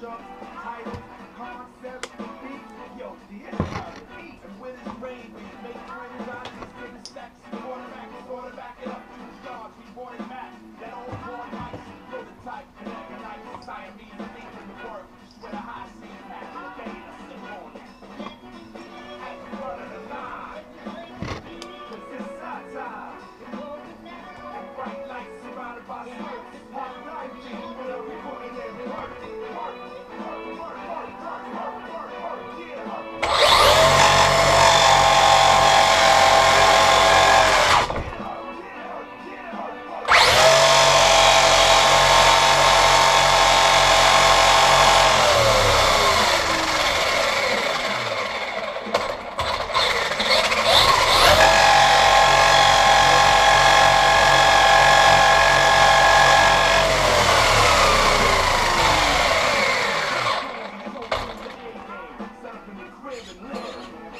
shop.